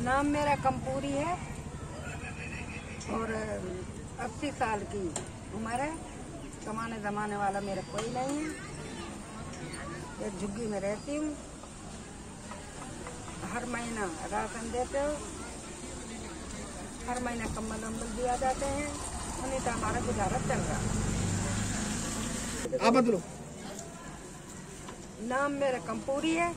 नाम मेरा कंपूरी है और अस्सी साल की उम्र है। कमाने जमाने वाला मेरा कोई नहीं है। एक झुग्गी में रहती हूँ। हर महीना राशन देते हो। हर महीना कम्बल वम्बल दिया जाते हैं। उन्हीं का हमारा गुजारा चल रहा है। आप बदलो नाम मेरा कंपूरी है।